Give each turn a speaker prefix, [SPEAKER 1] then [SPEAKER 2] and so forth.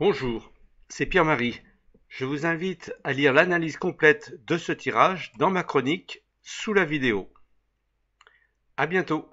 [SPEAKER 1] Bonjour, c'est Pierre-Marie. Je vous invite à lire l'analyse complète de ce tirage dans ma chronique sous la vidéo. À bientôt.